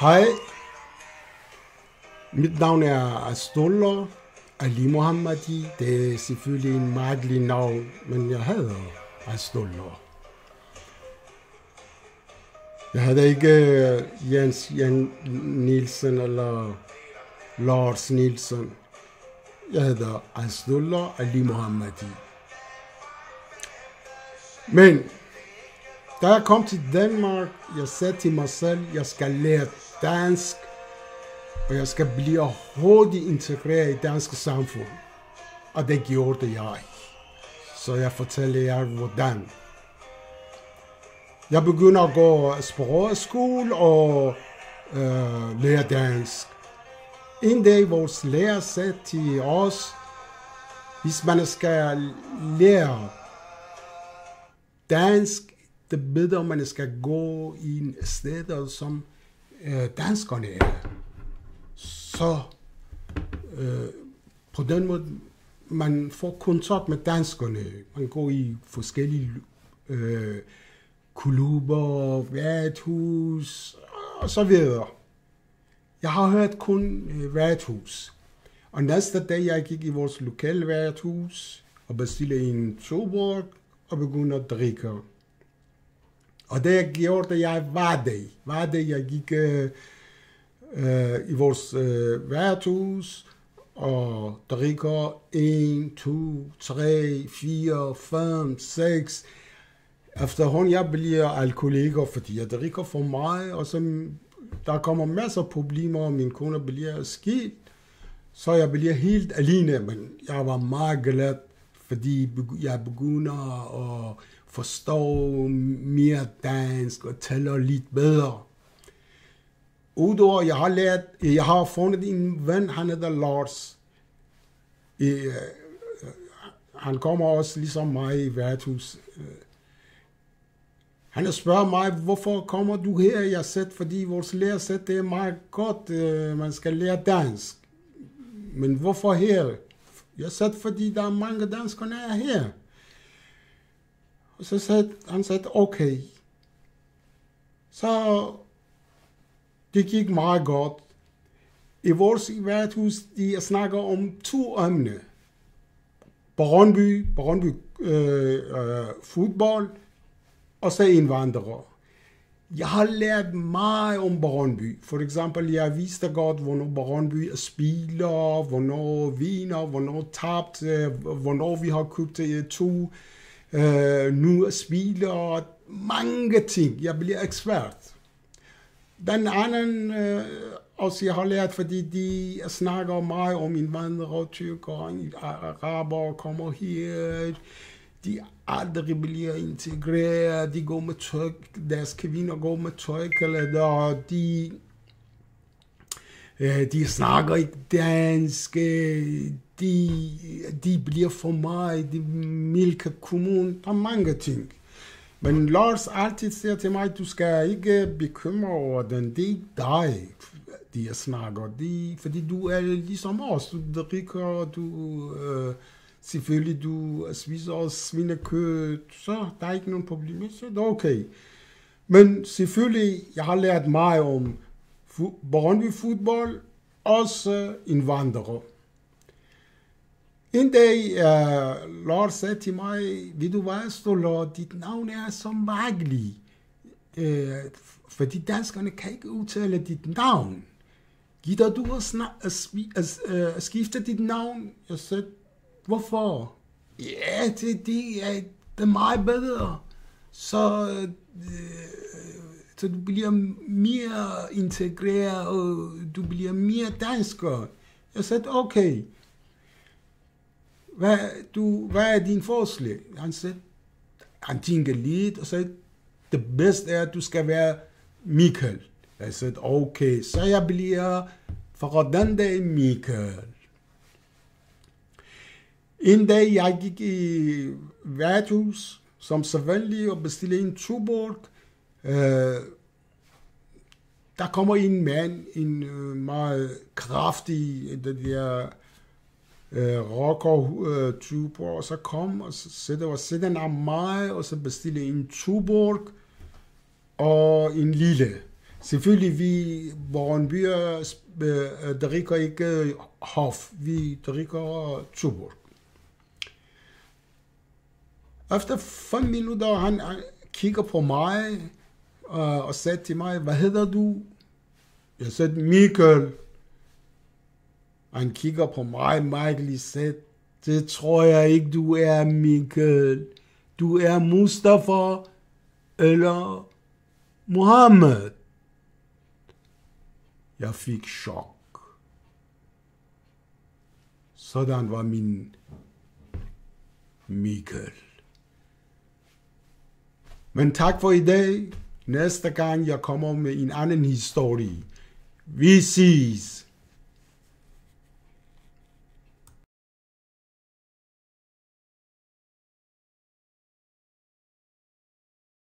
Hej, mit navn er Astullah Ali Mohammadi. Det er selvfølgelig en mærkelig navn, men jeg hedder Astullah. Jeg havde ikke øh, Jens Jan Nielsen eller Lars Nielsen. Jeg hedder Astullah Ali Mohammadi. Men da jeg kom til Danmark, jeg sagde til mig selv, jeg skal lære dansk, og jeg skal blive hurtigt integreret i dansk samfund. Og det gjorde jeg. Så jeg fortæller jer, hvordan. Jeg begynder at gå sprogskole og øh, lære dansk. En dag vores lærer sagde til os, hvis man skal lære dansk, det bedre man skal gå i en sted, som øh, danskerne er. Så øh, på den måde, man får kontakt med danskerne. Man går i forskellige øh, klubber, værthus og så videre. Jeg har hørt kun øh, værthus. Og næste dag, jeg gik i vores lokale værthus og bestilte en tuborg og begyndte at drikke. Og det gjorde, jeg hver dag. Hver dag jeg gik øh, øh, i vores øh, værtshus og drikker 1, 2, 3, 4, 5, 6. Efterhånden jeg bliver alkoholiker, fordi jeg drikker for meget, og så der kommer masser af problemer, og min kone bliver skidt, så jeg bliver helt alene, men jeg var meget glad, fordi jeg begynder at forstår mere dansk og taler lidt bedre. Udover, jeg har lært, jeg har fundet en ven, han hedder Lars. I, uh, han kommer også ligesom mig i værtshus. Øh, han spørger mig, hvorfor kommer du her? Jeg sagde, fordi vores lærer sagde, det er meget godt, øh, man skal lære dansk. Men hvorfor her? Jeg sagde, fordi der er mange danskere her. Og så sagde han, sagde, okay. Så det gik meget godt. I vores værtshus, de snakker om to emner. Brøndby, Brøndby øh, øh, fodbold, og så indvandrere. Jeg har lært meget om Brøndby. For eksempel, jeg vidste godt, hvornår Brøndby spiller, hvornår vinder, hvornår tabt, øh, hvornår vi har købt øh, to øh, nu spiller, mange ting. Jeg bliver ekspert. Den anden øh, også jeg har lært, fordi de snakker meget om indvandrere, tyrker, araber kommer her, de aldrig bliver integreret, de går med tøj, deres kvinder går med tøj, eller øh, de Øh, de snakker ikke dansk, øh, de, de bliver for meget, de milker kommunen, der er mange ting. Men Lars altid siger til mig, du skal ikke bekymre over den, det er ikke dig, de snakker, de, fordi du er ligesom os, du drikker, du, øh, selvfølgelig du spiser også svinekød, så der er ikke nogen problemer, så det er okay. Men selvfølgelig, jeg har lært meget om Brøndby fodbold, også indvandrere. En dag, uh, Lars sagde til mig, ved du hvad, Stoller, dit navn er så mærkeligt, uh, øh, fordi danskerne kan ikke udtale dit navn. Gider du at, snak, at, at, at skifte dit navn? Jeg sagde, hvorfor? Ja, det, det, er, det er meget bedre. Så, uh, så du bliver mere integreret, og du bliver mere dansker. Jeg sagde, okay hvad, du, hvad er din forslag? Han sagde, han tænker lidt, og sagde, det bedste er, at du skal være Michael. Jeg sagde, okay, så jeg bliver fra den dag Michael. En dag, jeg gik i værtshus, som sædvanligt, og bestilte en tuborg. Øh, der kommer en mand, en uh, meget kraftig, den der øh, rocker-tuber, øh, og så kom og så sætter og sætter af mig, og så bestiller en tuborg og en lille. Selvfølgelig, vi Bornbyer øh, drikker ikke øh, Hof, vi drikker Tuborg. Efter fem minutter, han, han kigger på mig og sagde til mig, hvad hedder du? Jeg sagde, Michael. Han kigger på mig, Michael, sagde, det tror jeg ikke, du er, Michael. Du er Mustafa eller Mohammed. Jeg fik chok. Sådan var min Michael. Men tak for i dag. Næste gang jeg kommer med en anden historie. Vi ses.